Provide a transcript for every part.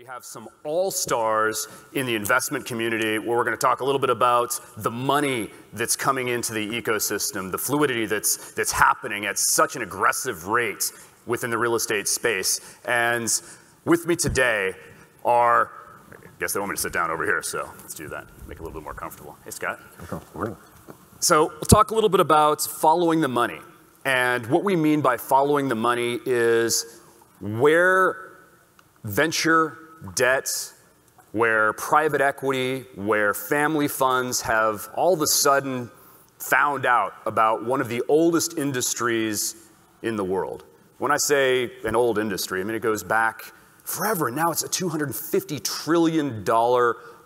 We have some all stars in the investment community where we're going to talk a little bit about the money that's coming into the ecosystem, the fluidity that's, that's happening at such an aggressive rate within the real estate space. And with me today are, I guess they want me to sit down over here, so let's do that, make it a little bit more comfortable. Hey, Scott. So we'll talk a little bit about following the money. And what we mean by following the money is where venture debt, where private equity, where family funds have all of a sudden found out about one of the oldest industries in the world. When I say an old industry, I mean it goes back forever. Now it's a $250 trillion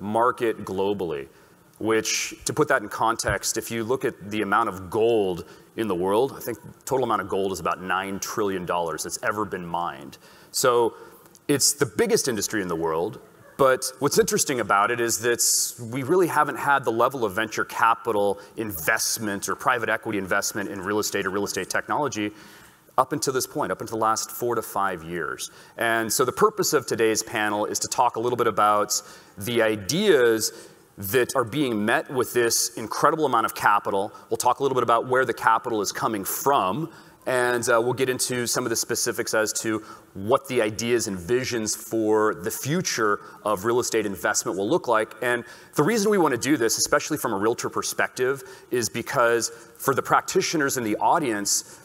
market globally, which, to put that in context, if you look at the amount of gold in the world, I think the total amount of gold is about $9 trillion that's ever been mined. So it's the biggest industry in the world, but what's interesting about it is that we really haven't had the level of venture capital investment or private equity investment in real estate or real estate technology up until this point, up until the last four to five years. And so the purpose of today's panel is to talk a little bit about the ideas that are being met with this incredible amount of capital. We'll talk a little bit about where the capital is coming from and uh, we'll get into some of the specifics as to what the ideas and visions for the future of real estate investment will look like. And the reason we want to do this, especially from a realtor perspective, is because for the practitioners in the audience,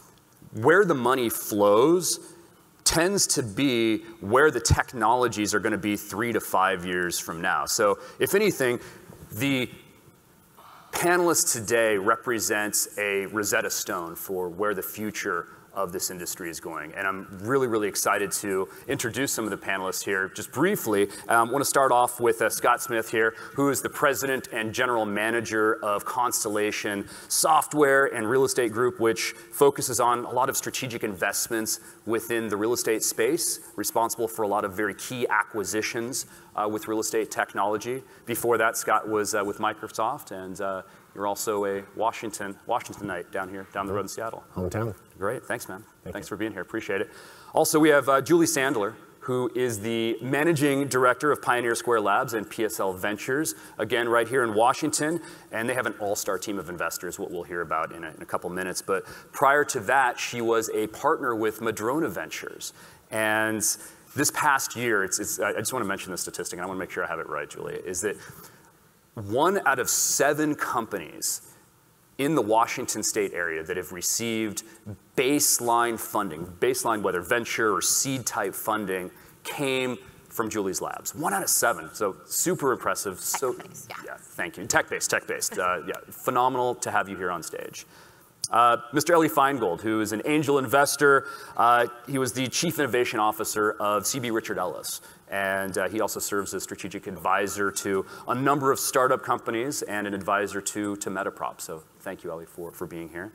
where the money flows tends to be where the technologies are going to be three to five years from now. So, if anything, the panelist today represents a Rosetta Stone for where the future of this industry is going. And I'm really, really excited to introduce some of the panelists here just briefly. I um, want to start off with uh, Scott Smith here, who is the president and general manager of Constellation Software and Real Estate Group, which focuses on a lot of strategic investments within the real estate space, responsible for a lot of very key acquisitions uh, with real estate technology. Before that, Scott was uh, with Microsoft, and uh, you're also a Washington Washingtonite down here, down the road in Seattle. Hometown. Great, thanks, man. Thank thanks you. for being here. Appreciate it. Also, we have uh, Julie Sandler, who is the managing director of Pioneer Square Labs and PSL Ventures, again, right here in Washington. And they have an all star team of investors, what we'll hear about in a, in a couple minutes. But prior to that, she was a partner with Madrona Ventures. And this past year, it's, it's, I just want to mention the statistic, and I want to make sure I have it right, Julie, is that one out of seven companies in the Washington state area that have received baseline funding, baseline whether venture or seed type funding, came from Julie's labs. One out of seven, so super impressive. So, yeah. yeah, thank you. Tech based, tech based. Uh, yeah, phenomenal to have you here on stage. Uh, Mr. Elie Finegold, who is an angel investor, uh, he was the chief innovation officer of CB Richard Ellis. And uh, he also serves as strategic advisor to a number of startup companies and an advisor to, to Metaprop. So thank you, Ellie, for, for being here.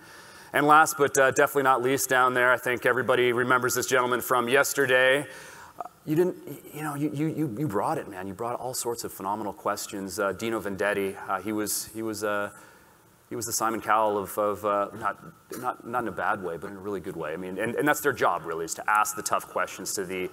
And last but uh, definitely not least down there, I think everybody remembers this gentleman from yesterday. Uh, you didn't, you know, you, you, you brought it, man. You brought all sorts of phenomenal questions. Uh, Dino Vendetti, he was, he was he was the Simon Cowell of, of uh, not, not, not in a bad way, but in a really good way. I mean, and, and that's their job, really, is to ask the tough questions to the,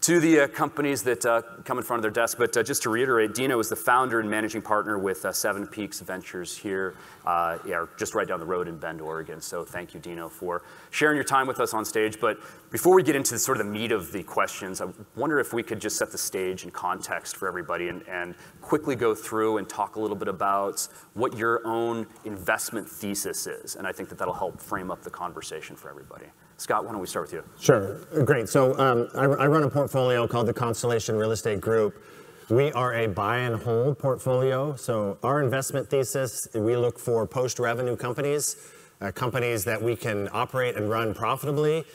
to the uh, companies that uh, come in front of their desk. But uh, just to reiterate, Dino is the founder and managing partner with uh, Seven Peaks Ventures here, uh, yeah, just right down the road in Bend, Oregon. So thank you, Dino, for sharing your time with us on stage. But before we get into the, sort of the meat of the questions, I wonder if we could just set the stage and context for everybody and, and quickly go through and talk a little bit about what your own investment thesis is. And I think that that'll help frame up the conversation for everybody. Scott, why don't we start with you? Sure, great. So um, I, I run a portfolio called the Constellation Real Estate Group. We are a buy and hold portfolio. So our investment thesis, we look for post-revenue companies, uh, companies that we can operate and run profitably.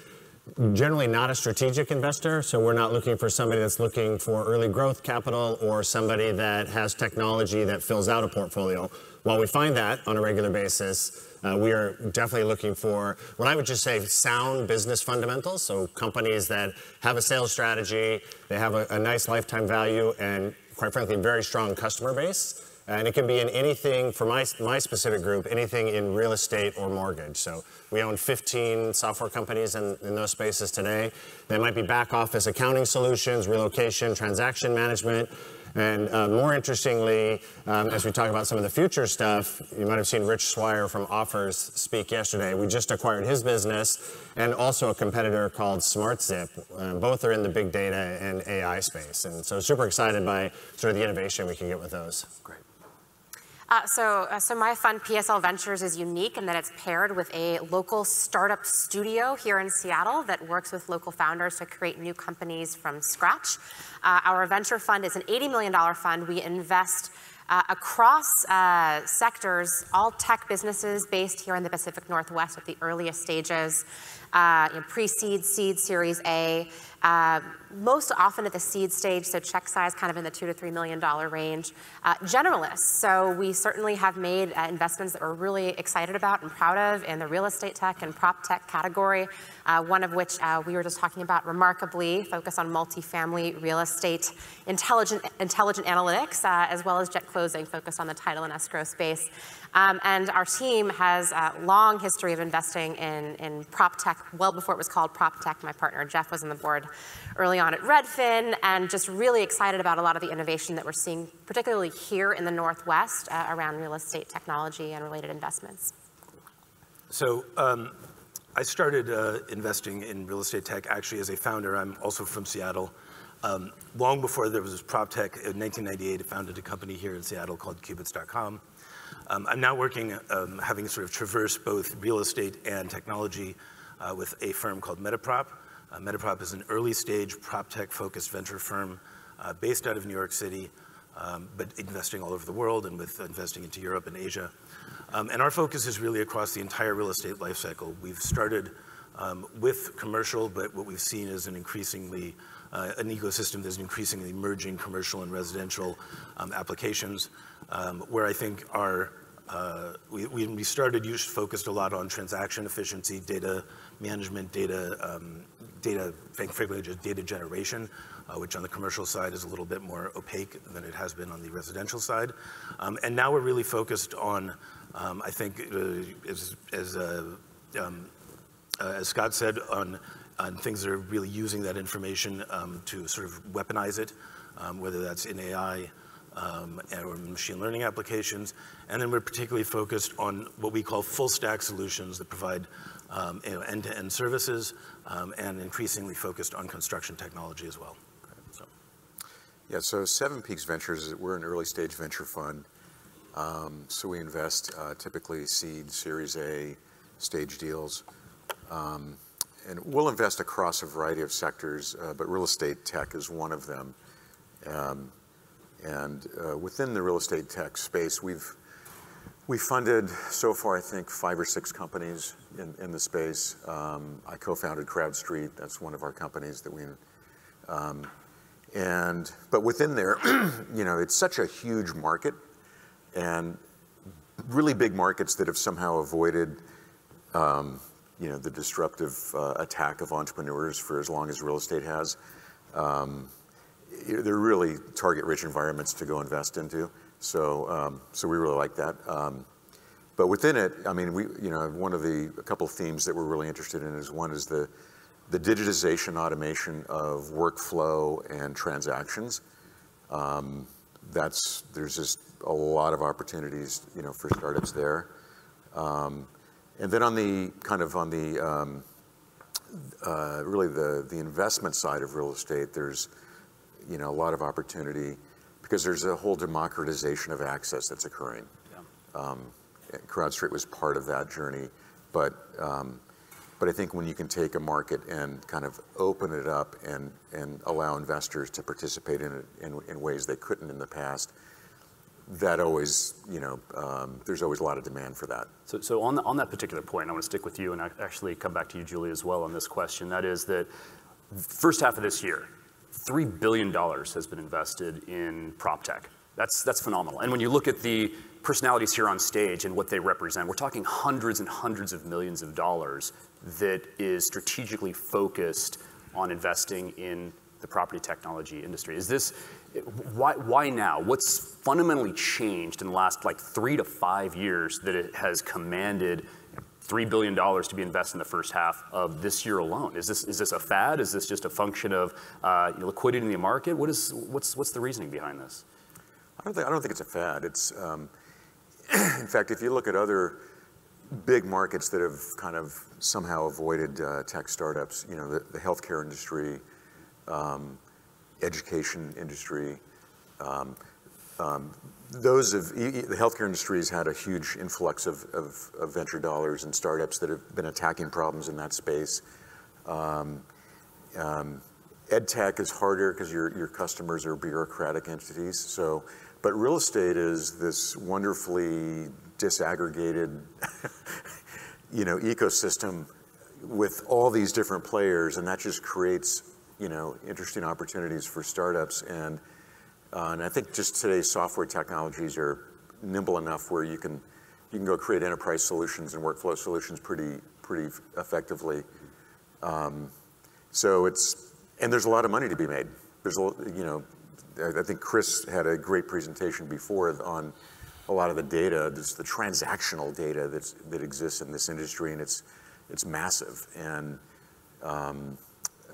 Generally not a strategic investor, so we're not looking for somebody that's looking for early growth capital or somebody that has technology that fills out a portfolio. While we find that on a regular basis, uh, we are definitely looking for what I would just say sound business fundamentals. So companies that have a sales strategy, they have a, a nice lifetime value, and quite frankly, very strong customer base. And it can be in anything, for my, my specific group, anything in real estate or mortgage. So we own 15 software companies in, in those spaces today. They might be back office accounting solutions, relocation, transaction management, and uh, more interestingly, um, as we talk about some of the future stuff, you might have seen Rich Swier from Offrs speak yesterday. We just acquired his business and also a competitor called SmartZip. Uh, both are in the big data and AI space. And so super excited by sort of the innovation we can get with those. Great. Uh, so, uh, so my fund, PSL Ventures, is unique in that it's paired with a local startup studio here in Seattle that works with local founders to create new companies from scratch. Uh, our venture fund is an $80 million fund. We invest uh, across uh, sectors, all tech businesses based here in the Pacific Northwest at the earliest stages, uh, you know, pre-seed, seed, Series A, uh, most often at the seed stage, so check size kind of in the two to three million dollar range. Uh, generalists, so we certainly have made uh, investments that we're really excited about and proud of in the real estate tech and prop tech category. Uh, one of which uh, we were just talking about, remarkably, focus on multifamily real estate, intelligent intelligent analytics, uh, as well as JetClosing, focus on the title and escrow space. Um, and our team has a long history of investing in, in prop tech, well before it was called prop tech. My partner Jeff was on the board early on at Redfin, and just really excited about a lot of the innovation that we're seeing, particularly here in the Northwest, uh, around real estate technology and related investments. So um, I started uh, investing in real estate tech actually as a founder. I'm also from Seattle. Um, long before there was prop tech, in 1998, I founded a company here in Seattle called Qubits.com. Um, I'm now working, um, having sort of traversed both real estate and technology uh, with a firm called Metaprop. Uh, Metaprop is an early stage prop tech focused venture firm uh, based out of New York City, um, but investing all over the world and with investing into Europe and Asia. Um, and our focus is really across the entire real estate lifecycle. We've started um, with commercial, but what we've seen is an increasingly uh, an ecosystem that's increasingly merging commercial and residential um, applications, um, where I think our uh, we, we started, you focused a lot on transaction efficiency, data management, data, um, data, frankly, just data generation, uh, which on the commercial side is a little bit more opaque than it has been on the residential side. Um, and now we're really focused on, um, I think, uh, as, as, uh, um, uh, as Scott said, on on things that are really using that information um, to sort of weaponize it, um, whether that's in AI um, or machine learning applications. And then we're particularly focused on what we call full stack solutions that provide um, you know, end-to-end services um, and increasingly focused on construction technology as well. So. Yeah, so Seven Peaks Ventures, we're an early stage venture fund. Um, so we invest uh, typically seed, Series A, stage deals. Um, and we'll invest across a variety of sectors, uh, but real estate tech is one of them. Um, and uh, within the real estate tech space, we've we funded so far, I think, five or six companies in, in the space. Um, I co-founded CrowdStreet. That's one of our companies that we. Um, and but within there, you know, it's such a huge market, and really big markets that have somehow avoided um, you know, the disruptive uh, attack of entrepreneurs for as long as real estate has. Um, they're really target-rich environments to go invest into. So, um, so we really like that. Um, but within it, I mean, we, you know, one of the a couple themes that we're really interested in is one is the the digitization, automation of workflow and transactions. Um, that's there's just a lot of opportunities, you know, for startups there. Um, and then on the kind of on the um, uh, really the the investment side of real estate, there's you know a lot of opportunity because there's a whole democratization of access that's occurring. Yeah. Um, CrowdStreet was part of that journey, but um, but I think when you can take a market and kind of open it up and and allow investors to participate in it in, in ways they couldn't in the past, that always, you know, um, there's always a lot of demand for that. So, so on, the, on that particular point, I want to stick with you and actually come back to you, Julie, as well on this question. That is that first half of this year, $3 billion has been invested in prop tech. That's, that's phenomenal. And when you look at the personalities here on stage and what they represent, we're talking hundreds and hundreds of millions of dollars that is strategically focused on investing in the property technology industry. Is this, why, why now? What's fundamentally changed in the last like three to five years that it has commanded $3 billion to be invested in the first half of this year alone? Is this, is this a fad? Is this just a function of uh, liquidity in the market? What is, what's, what's the reasoning behind this? I don't think, I don't think it's a fad. It's, um, in fact, if you look at other big markets that have kind of somehow avoided uh, tech startups, you know, the, the healthcare industry, um, education industry, um, um, those of the healthcare industry has had a huge influx of, of, of, venture dollars and startups that have been attacking problems in that space. Um, um, ed tech is harder because your, your customers are bureaucratic entities. So, but real estate is this wonderfully disaggregated, you know, ecosystem with all these different players, and that just creates, you know, interesting opportunities for startups. And uh, and I think just today's software technologies are nimble enough where you can you can go create enterprise solutions and workflow solutions pretty pretty effectively. Um, so it's and there's a lot of money to be made. There's a you know I think Chris had a great presentation before on a lot of the data, this, the transactional data that's, that exists in this industry, and it's, it's massive. And um,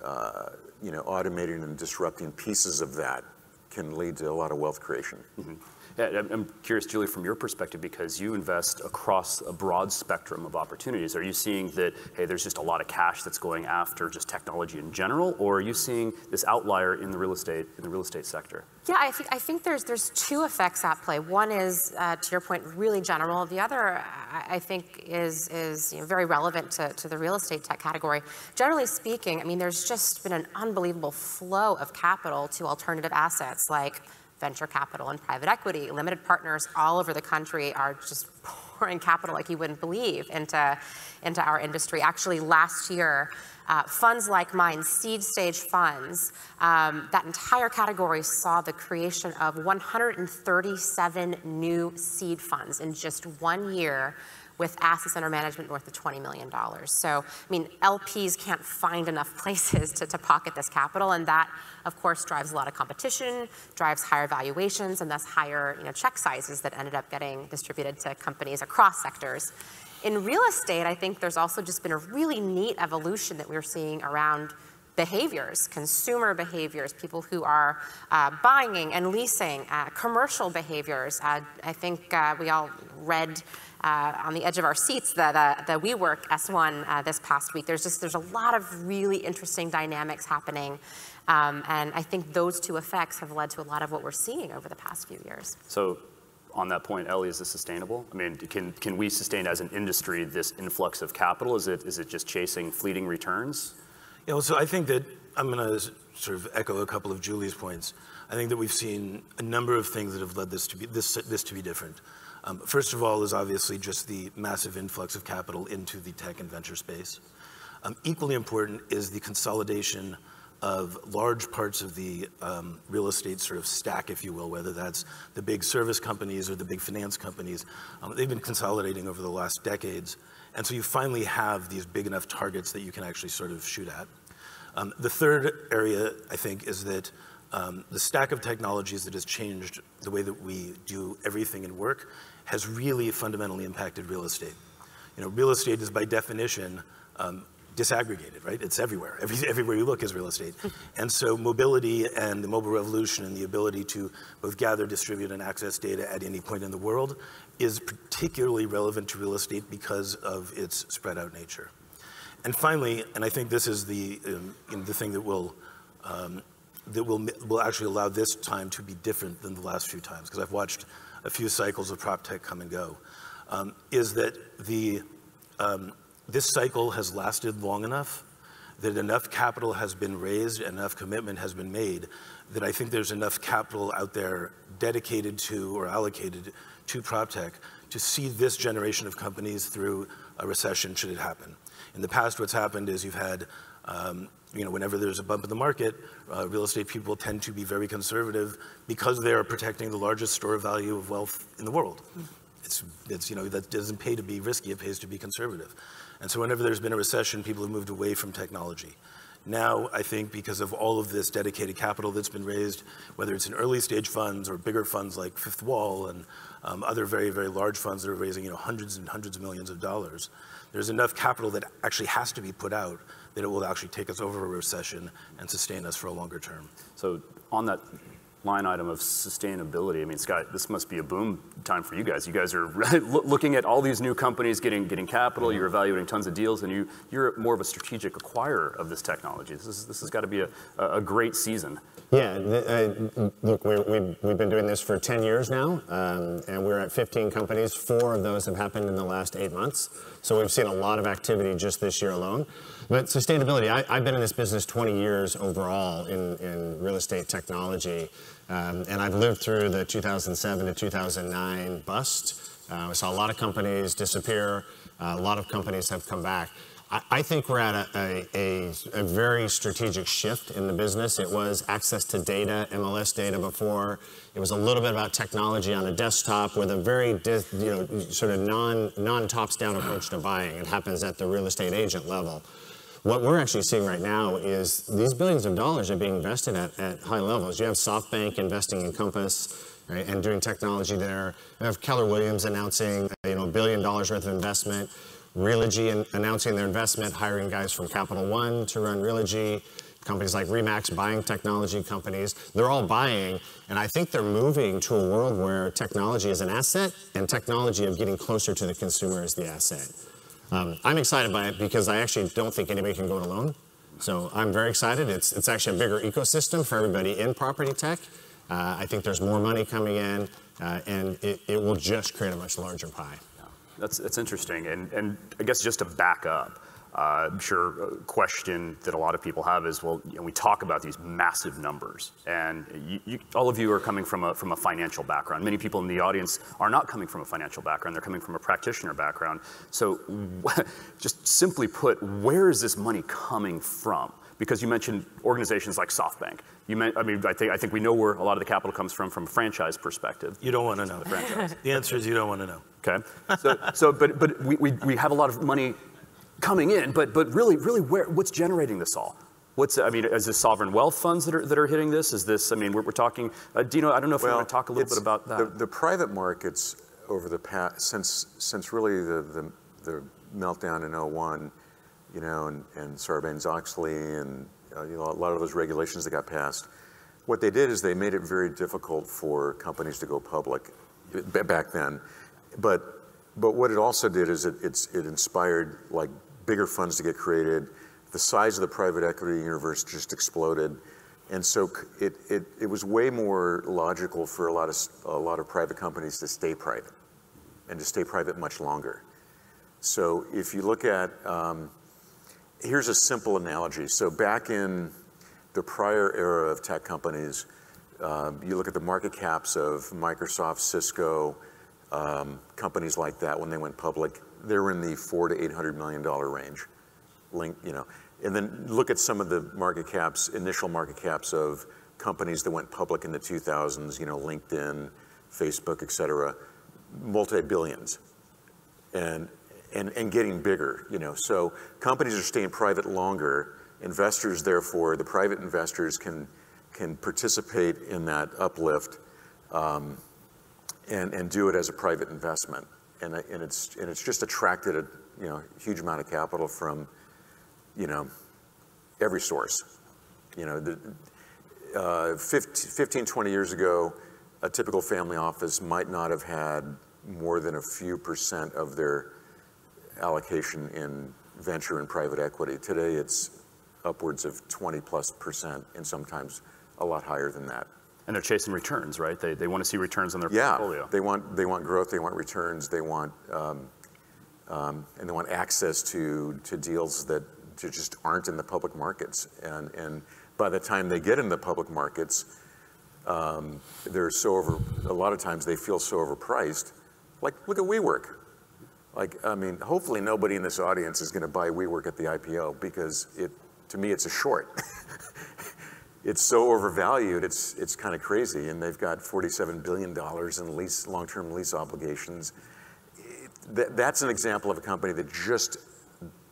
uh, you know, automating and disrupting pieces of that can lead to a lot of wealth creation. Mm -hmm. I'm curious, Julie, from your perspective, because you invest across a broad spectrum of opportunities. Are you seeing that, hey, there's just a lot of cash that's going after just technology in general, or are you seeing this outlier in the real estate in the real estate sector? Yeah, I think I think there's there's two effects at play. One is, uh, to your point, really general. The other, I, I think, is is you know, very relevant to, to the real estate tech category. Generally speaking, I mean, there's just been an unbelievable flow of capital to alternative assets like venture capital and private equity. Limited partners all over the country are just pouring capital like you wouldn't believe into, into our industry. Actually, last year, uh, funds like mine, seed stage funds, um, that entire category saw the creation of 137 new seed funds in just one year with assets under management north of $20 million. So, I mean, LPs can't find enough places to, to pocket this capital, and that, of course, drives a lot of competition, drives higher valuations, and thus higher you know, check sizes that ended up getting distributed to companies across sectors. In real estate, I think there's also just been a really neat evolution that we're seeing around behaviors, consumer behaviors, people who are uh, buying and leasing, uh, commercial behaviors. Uh, I think uh, we all read uh, on the edge of our seats the, the, the WeWork S1 uh, this past week. There's just there's a lot of really interesting dynamics happening. Um, and I think those two effects have led to a lot of what we're seeing over the past few years. So on that point, Elie, is this sustainable? I mean, can, can we sustain as an industry this influx of capital? Is it, is it just chasing fleeting returns? Yeah, well, so I think that I'm going to sort of echo a couple of Julie's points. I think that we've seen a number of things that have led this to be, this, this to be different. Um, first of all is obviously just the massive influx of capital into the tech and venture space. Um, equally important is the consolidation of large parts of the um, real estate sort of stack, if you will, whether that's the big service companies or the big finance companies. Um, they've been consolidating over the last decades. And so you finally have these big enough targets that you can actually sort of shoot at. Um, the third area, I think, is that um, the stack of technologies that has changed the way that we do everything in work has really fundamentally impacted real estate. You know, real estate is by definition um, disaggregated, right? It's everywhere. Every, everywhere you look is real estate. and so mobility and the mobile revolution and the ability to both gather, distribute, and access data at any point in the world is particularly relevant to real estate because of its spread out nature. And finally, and I think this is the, um, the thing that will um, that will, will actually allow this time to be different than the last few times, because I've watched a few cycles of prop tech come and go, um, is that the, um, this cycle has lasted long enough that enough capital has been raised, enough commitment has been made, that I think there's enough capital out there dedicated to or allocated to prop tech to see this generation of companies through a recession should it happen. In the past, what's happened is you've had um, you know, whenever there's a bump in the market, uh, real estate people tend to be very conservative because they're protecting the largest store of value of wealth in the world. It's, it's, you know, that doesn't pay to be risky, it pays to be conservative. And so whenever there's been a recession, people have moved away from technology. Now, I think because of all of this dedicated capital that's been raised, whether it's in early stage funds or bigger funds like Fifth Wall and um, other very, very large funds that are raising you know, hundreds and hundreds of millions of dollars, there's enough capital that actually has to be put out that it will actually take us over a recession and sustain us for a longer term. So on that line item of sustainability. I mean, Scott, this must be a boom time for you guys. You guys are looking at all these new companies getting getting capital. You're evaluating tons of deals, and you you're more of a strategic acquirer of this technology. This is, this has got to be a, a great season. Yeah, uh, look, we, we, we've been doing this for 10 years now, um, and we're at 15 companies. Four of those have happened in the last eight months. So we've seen a lot of activity just this year alone. But sustainability, I, have been in this business 20 years overall in, in real estate technology. Um, and I've lived through the 2007 to 2009 bust. Uh, we saw a lot of companies disappear. Uh, a lot of companies have come back. I, think we're at a, a, a, very strategic shift in the business. It was access to data, MLS data before. It was a little bit about technology on a desktop with a very you know, sort of non, non-tops down approach to buying. It happens at the real estate agent level. What we're actually seeing right now is these billions of dollars are being invested at, at high levels. You have SoftBank investing in Compass, Right, and doing technology there. You have Keller Williams announcing, you know, a billion dollars worth of investment. Realogy announcing their investment, hiring guys from Capital One to run Realogy. Companies like Remax buying technology companies. They're all buying, and I think they're moving to a world where technology is an asset and technology of getting closer to the consumer is the asset. Um, I'm excited by it because I actually don't think anybody can go it alone. So I'm very excited. It's, it's actually a bigger ecosystem for everybody in property tech. Uh, I think there's more money coming in, uh, and it, it will just create a much larger pie. That's, that's interesting. And, and I guess just to back up, uh, I'm sure a question that a lot of people have is, well, you know, we talk about these massive numbers, and you, you, all of you are coming from a, from a financial background. Many people in the audience are not coming from a financial background, they're coming from a practitioner background. So just simply put, where is this money coming from? Because you mentioned organizations like SoftBank. You meant, I mean, I think, I think we know where a lot of the capital comes from from a franchise perspective. You don't want to know. The franchise. the answer is you don't want to know. Okay. So, so but, but we, we, we have a lot of money coming in, but, but really, really where, what's generating this all? What's, I mean, is this sovereign wealth funds that are, that are hitting this? Is this, I mean, we're, we're talking, uh, Dino, I don't know if well, you want to talk a little bit about that. The, the, private markets over the past, since, since really the, the, the meltdown in 01, you know, and, and Sarbanes-Oxley and uh, you know, a lot of those regulations that got passed, what they did is they made it very difficult for companies to go public back then. But, but what it also did is it, it inspired like bigger funds to get created. The size of the private equity universe just exploded. And so it, it, it was way more logical for a lot, of, a lot of private companies to stay private and to stay private much longer. So if you look at, um, here's a simple analogy. So back in the prior era of tech companies, um, you look at the market caps of Microsoft, Cisco, um, companies like that when they went public, they were in the four to eight hundred million dollar range. Link, you know, and then look at some of the market caps, initial market caps of companies that went public in the 2000s. You know, LinkedIn, Facebook, et cetera, multi billions, and and and getting bigger. You know, so companies are staying private longer. Investors, therefore, the private investors can can participate in that uplift. Um, and, and do it as a private investment. And, and, it's, and it's just attracted a you know, huge amount of capital from you know, every source. You know, the, uh, 15, 15, 20 years ago, a typical family office might not have had more than a few percent of their allocation in venture and private equity. Today, it's upwards of 20 plus percent, and sometimes a lot higher than that. And they're chasing returns, right? They, they want to see returns on their yeah, portfolio. they want they want growth. They want returns. They want um, um, and they want access to to deals that just aren't in the public markets. And and by the time they get in the public markets, um, they're so over. A lot of times they feel so overpriced. Like look at WeWork. Like I mean, hopefully nobody in this audience is going to buy WeWork at the IPO because it to me it's a short. it's so overvalued, it's, it's kind of crazy. And they've got $47 billion in lease, long-term lease obligations. It, that's an example of a company that just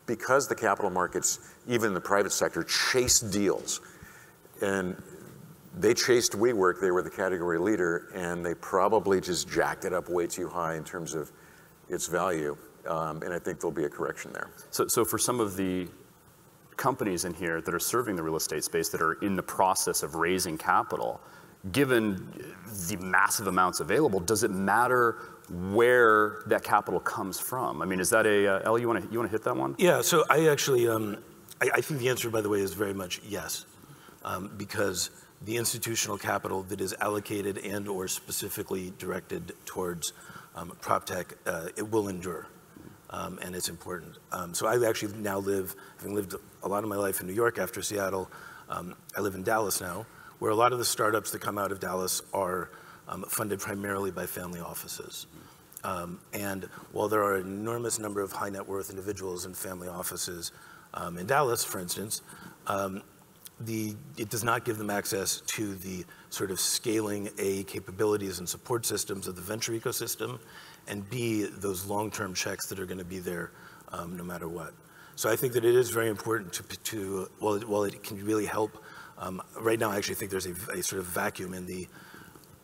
because the capital markets, even the private sector, chase deals. And they chased WeWork, they were the category leader, and they probably just jacked it up way too high in terms of its value. Um, and I think there'll be a correction there. So, so for some of the companies in here that are serving the real estate space that are in the process of raising capital, given the massive amounts available, does it matter where that capital comes from? I mean, is that a, uh, Elie, you want to you wanna hit that one? Yeah, so I actually, um, I, I, think the answer, by the way, is very much yes, um, because the institutional capital that is allocated and or specifically directed towards um, prop tech, uh, it will endure. Um, and it's important. Um, so I actually now live, having lived a lot of my life in New York after Seattle, um, I live in Dallas now, where a lot of the startups that come out of Dallas are um, funded primarily by family offices. Um, and while there are an enormous number of high net worth individuals in family offices in Dallas, for instance, the, it does not give them access to the sort of scaling A capabilities and support systems of the venture ecosystem, and B, those long-term checks that are going to be there um, no matter what. So I think that it is very important to, to while, it, while it can really help, um, right now I actually think there's a, a, sort of vacuum in the,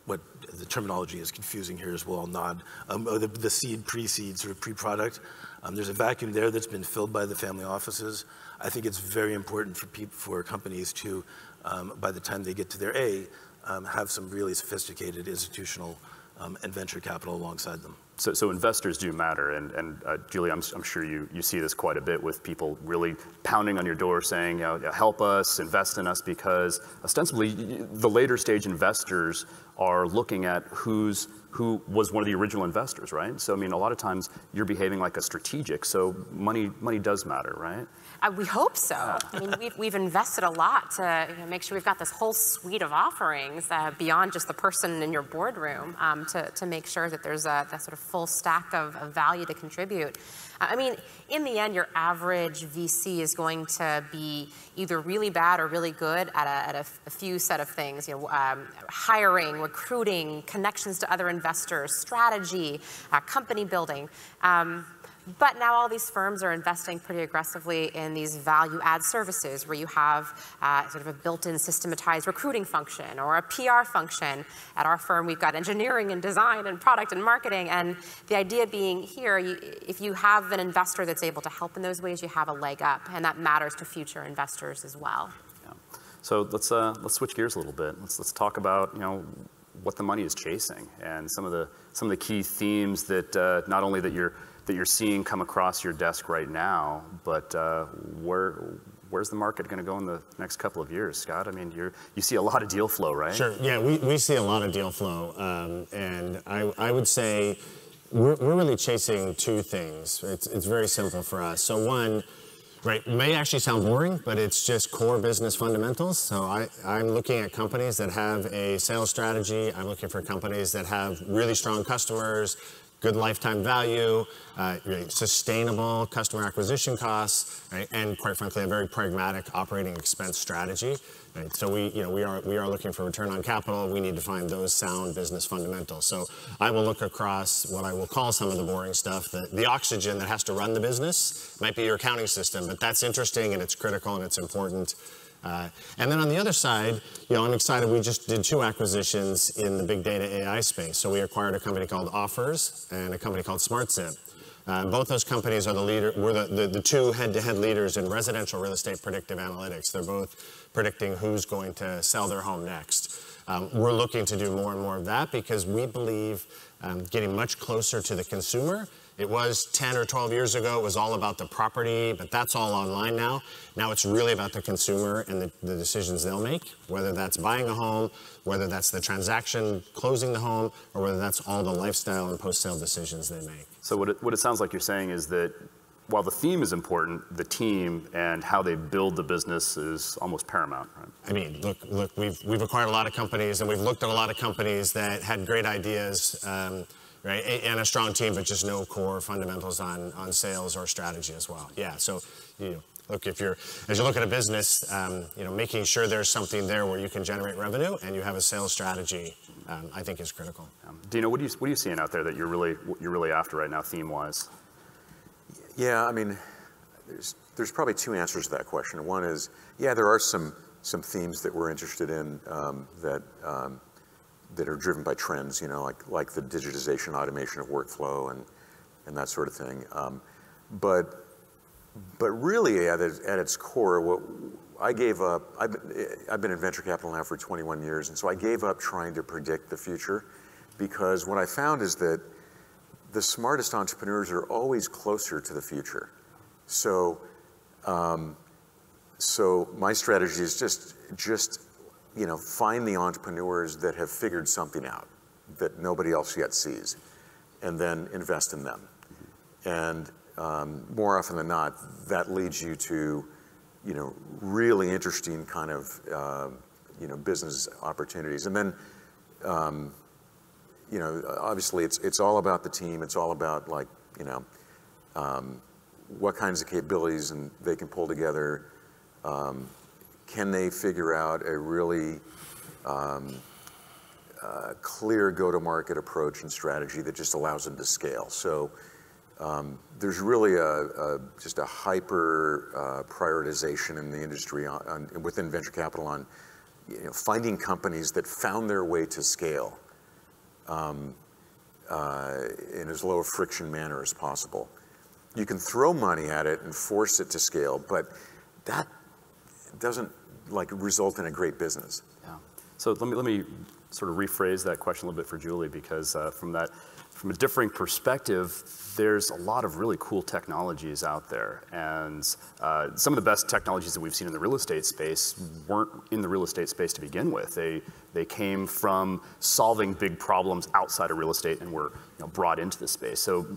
what the terminology is confusing here as well, nod, um, the, the, seed, pre-seed, sort of pre-product. Um, there's a vacuum there that's been filled by the family offices. I think it's very important for for companies to, um, by the time they get to their A, um, have some really sophisticated institutional um, and venture capital alongside them. So, so investors do matter, and, and uh, Julie, I'm, I'm sure you, you see this quite a bit with people really pounding on your door saying, you know, help us, invest in us, because ostensibly the later stage investors are looking at who's who was one of the original investors, right? So I mean, a lot of times you're behaving like a strategic, so money money does matter, right? Uh, we hope so. I mean, we've, we've invested a lot to you know, make sure we've got this whole suite of offerings uh, beyond just the person in your boardroom um, to, to make sure that there's a that sort of full stack of, of value to contribute. I mean, in the end, your average VC is going to be either really bad or really good at a, at a, a few set of things. You know, um, hiring, recruiting, connections to other investors, strategy, uh, company building. Um, but now all these firms are investing pretty aggressively in these value add services where you have uh, sort of a built-in systematized recruiting function or a PR function. At our firm, we've got engineering and design and product and marketing. And the idea being here, you, if you have an investor that's able to help in those ways, you have a leg up. And that matters to future investors as well. Yeah. So let's, uh, let's switch gears a little bit. Let's, let's talk about, you know, what the money is chasing and some of the, some of the key themes that uh, not only that you're that you're seeing come across your desk right now, but uh, where, where's the market going to go in the next couple of years, Scott? I mean, you you see a lot of deal flow, right? Sure. Yeah, we, we see a lot of deal flow, um, and I, I would say we're, we're really chasing two things. It's, it's very simple for us. So one, right, It may actually sound boring, but it's just core business fundamentals. So I, I'm looking at companies that have a sales strategy. I'm looking for companies that have really strong customers, good lifetime value, uh, sustainable customer acquisition costs, right? and quite frankly, a very pragmatic operating expense strategy. So we, you know, we are we are looking for return on capital. We need to find those sound business fundamentals. So I will look across what I will call some of the boring stuff, the, the oxygen that has to run the business. Might be your accounting system, but that's interesting and it's critical and it's important. Uh, and then on the other side, you know, I'm excited. We just did two acquisitions in the big data AI space. So we acquired a company called Offrs and a company called SmartZip. Uh, both those companies are the leader. We're the, the, the two head-to-head leaders in residential real estate predictive analytics. They're both predicting who's going to sell their home next. Um, we're looking to do more and more of that because we believe um, getting much closer to the consumer it was 10 or 12 years ago, it was all about the property, but that's all online now. Now it's really about the consumer and the, the, decisions they'll make, whether that's buying a home, whether that's the transaction closing the home, or whether that's all the lifestyle and post sale decisions they make. So, what it, what it sounds like you're saying is that while the theme is important, the team and how they build the business is almost paramount, right? I mean, look, look, we've, we've acquired a lot of companies and we've looked at a lot of companies that had great ideas. Um, right? And a strong team, but just no core fundamentals on, on sales or strategy as well. Yeah, so you know, look, if you're, as you look at a business, um, you know, making sure there's something there where you can generate revenue and you have a sales strategy, um, I think is critical. Um, Dino, what are you, what are you seeing out there that you're really, you're really after right now, theme-wise? Yeah, I mean, there's, there's probably two answers to that question. One is, yeah, there are some some themes that we're interested in um, that um, that are driven by trends, you know, like like the digitization, automation of workflow, and and that sort of thing. Um, but but really, at, at its core, what I gave up. I've been, I've been in venture capital now for 21 years, and so I gave up trying to predict the future, because what I found is that the smartest entrepreneurs are always closer to the future. So. Um, so my strategy is just just you know find the entrepreneurs that have figured something out that nobody else yet sees, and then invest in them. And um, more often than not, that leads you to you know really interesting kind of uh, you know business opportunities. And then um, you know obviously it's it's all about the team. It's all about like you know. Um, what kinds of capabilities and they can pull together um, can they figure out a really um, uh, clear go-to-market approach and strategy that just allows them to scale? So um, there's really a, a, just a hyper uh, prioritization in the industry on, on, within venture capital on you know, finding companies that found their way to scale um, uh, in as low a friction manner as possible. You can throw money at it and force it to scale, but that doesn't like result in a great business. Yeah. So let me let me sort of rephrase that question a little bit for Julie because uh, from that from a differing perspective, there's a lot of really cool technologies out there, and uh, some of the best technologies that we've seen in the real estate space weren't in the real estate space to begin with. They they came from solving big problems outside of real estate and were you know, brought into the space. So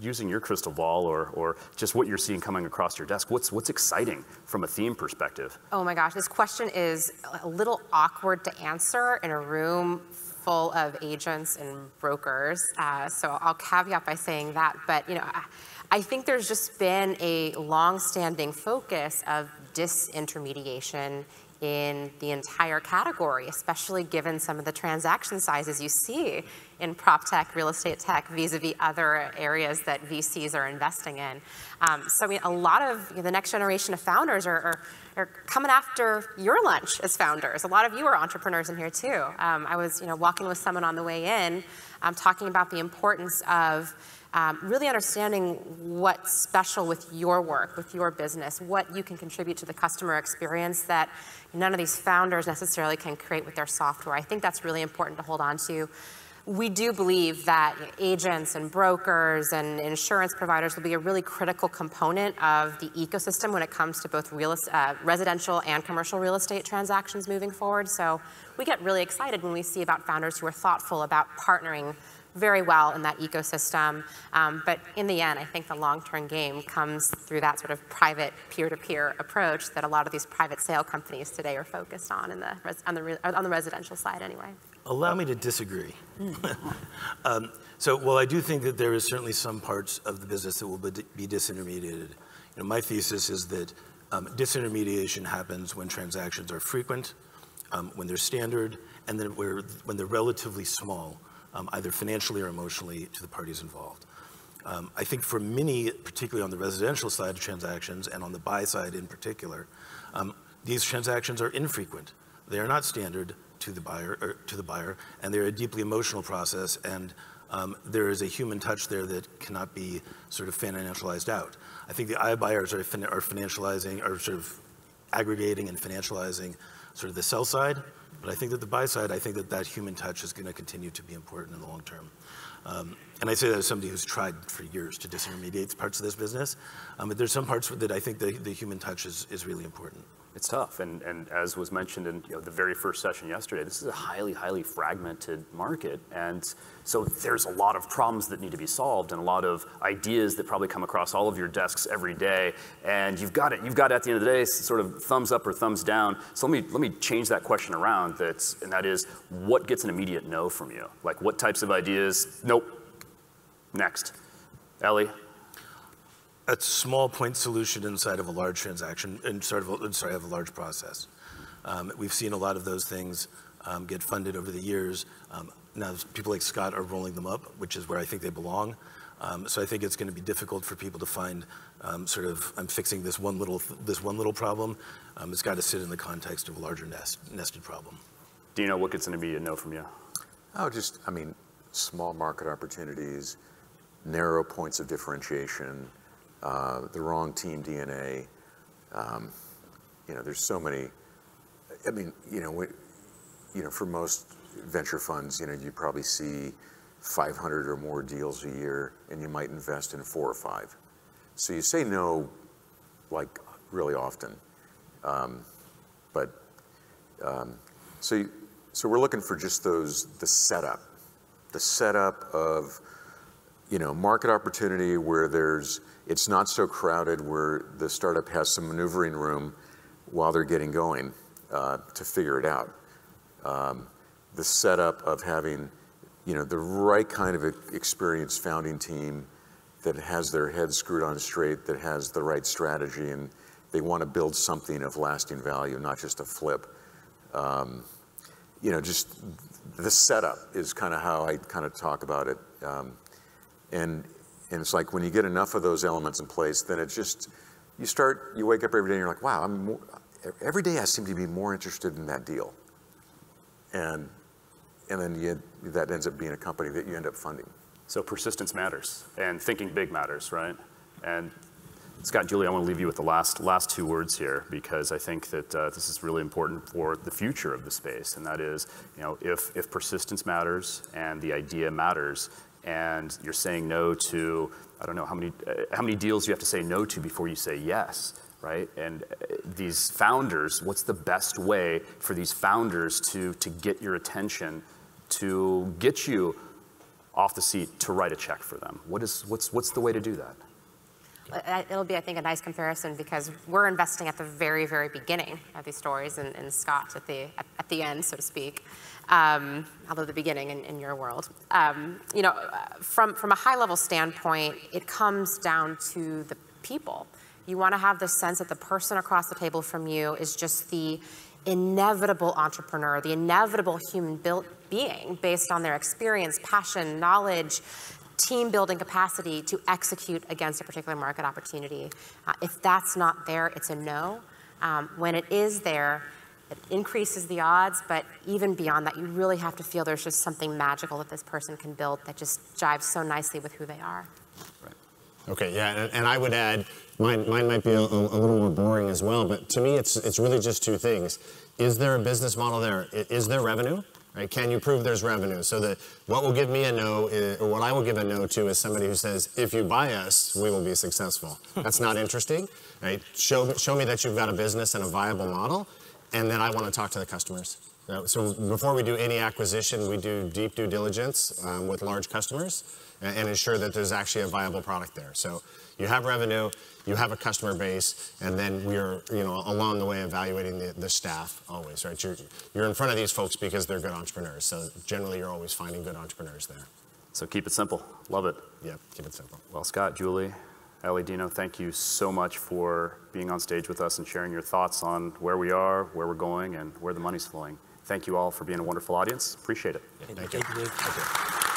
using your crystal ball or, or just what you're seeing coming across your desk, what's, what's exciting from a theme perspective? Oh my gosh, this question is a little awkward to answer in a room full of agents and brokers. Uh, so I'll caveat by saying that. But you know, I, I think there's just been a long-standing focus of disintermediation in the entire category, especially given some of the transaction sizes you see in prop tech, real estate tech, vis-a-vis other areas that VCs are investing in. Um, so I mean, a lot of you know, the next generation of founders are, are, are, coming after your lunch as founders. A lot of you are entrepreneurs in here too. Um, I was you know, walking with someone on the way in, um, talking about the importance of um, really understanding what's special with your work, with your business, what you can contribute to the customer experience that none of these founders necessarily can create with their software. I think that's really important to hold on to. We do believe that agents and brokers and insurance providers will be a really critical component of the ecosystem when it comes to both real, uh, residential and commercial real estate transactions moving forward. So we get really excited when we see about founders who are thoughtful about partnering very well in that ecosystem. Um, but in the end, I think the long-term game comes through that sort of private peer-to-peer approach that a lot of these private sale companies today are focused on in the on the on the residential side, anyway. Allow me to disagree. um, so, while I do think that there is certainly some parts of the business that will be disintermediated, you know, my thesis is that um, disintermediation happens when transactions are frequent, um, when they're standard, and then where, when they're relatively small um, either financially or emotionally, to the parties involved. Um, I think for many, particularly on the residential side of transactions and on the buy side in particular, um, these transactions are infrequent. They are not standard to the buyer, to the buyer, and they're a deeply emotional process. And um, there is a human touch there that cannot be sort of financialized out. I think the iBuyers are, fin- are financializing, are sort of aggregating and financializing sort of the sell side. But I think that the buy side, I think that that human touch is going to continue to be important in the long term. Um, and I say that as somebody who's tried for years to disintermediate parts of this business. Um, but there's some parts that I think the, the human touch is, is really important it's tough. And, and as was mentioned in you know, the very first session yesterday, this is a highly, highly fragmented market. And so there's a lot of problems that need to be solved and a lot of ideas that probably come across all of your desks every day. And you've got it, you've got at the end of the day sort of thumbs up or thumbs down. So let me, let me change that question around that's, and that is what gets an immediate no from you? Like what types of ideas, nope, next. Elie? A small point solution inside of a large transaction, inside of a, sorry, of a large process. Um, we've seen a lot of those things um, get funded over the years. Um, now, people like Scott are rolling them up, which is where I think they belong. Um, so I think it's going to be difficult for people to find um, sort of I'm fixing this one little this one little problem. Um, it's got to sit in the context of a larger nest, nested problem. Dino, what gets an immediate no from you? Oh, just, I mean, small market opportunities, narrow points of differentiation, uh, the wrong team DNA. Um, you know, there's so many. I mean, you know, we, you know, for most venture funds, you know, you probably see 500 or more deals a year, and you might invest in four or five. So you say no, like really often, um, but um, so you, so we're looking for just those the setup, the setup of you know market opportunity where there's it's not so crowded where the startup has some maneuvering room while they're getting going uh, to figure it out. Um, the setup of having you know the right kind of experienced founding team that has their head screwed on straight, that has the right strategy, and they want to build something of lasting value, not just a flip. Um, you know, just the setup is kind of how I kind of talk about it. Um, and, and it's like when you get enough of those elements in place, then it's just, you start, you wake up every day and you're like, wow, I'm more, every day I seem to be more interested in that deal. And, and then you, that ends up being a company that you end up funding. So persistence matters and thinking big matters, right? And Scott, Julie, I want to leave you with the last, last two words here because I think that uh, this is really important for the future of the space. And that is, you know, if, if persistence matters and the idea matters and you're saying no to, I don't know, how many, uh, how many deals you have to say no to before you say yes, right? And uh, these founders, what's the best way for these founders to, to get your attention, to get you off the seat to write a check for them? What is, what's, what's the way to do that? It'll be, I think, a nice comparison because we're investing at the very, very beginning of these stories, and, and Scott at the at, at, the end, so to speak. Um, although the beginning in, in your world, um, you know, from from a high level standpoint, it comes down to the people. You want to have the sense that the person across the table from you is just the inevitable entrepreneur, the inevitable human built being based on their experience, passion, knowledge, team building capacity to execute against a particular market opportunity. Uh, if that's not there, it's a no. Um, when it is there, it increases the odds, but even beyond that, you really have to feel there's just something magical that this person can build that just jives so nicely with who they are. Right. Okay, yeah, and, I would add, mine, mine might be a, a, little more boring as well, but to me, it's, it's really just two things. Is there a business model there? Is there revenue? Right? Can you prove there's revenue? So that what will give me a no, is, or what I will give a no to is somebody who says, if you buy us, we will be successful. That's not interesting. Right? Show, show me that you've got a business and a viable model, and then I want to talk to the customers. So before we do any acquisition, we do deep due diligence um, with large customers and, and ensure that there's actually a viable product there. So you have revenue, you have a customer base, and then we're, you know, along the way evaluating the, the staff always, right? You're, you're in front of these folks because they're good entrepreneurs. So generally, you're always finding good entrepreneurs there. So keep it simple. Love it. Yeah, keep it simple. Well, Scott, Julie, Elie, Dino, thank you so much for being on stage with us and sharing your thoughts on where we are, where we're going, and where the money's flowing. Thank you all for being a wonderful audience. Appreciate it. Thank, thank you. you. Thank you.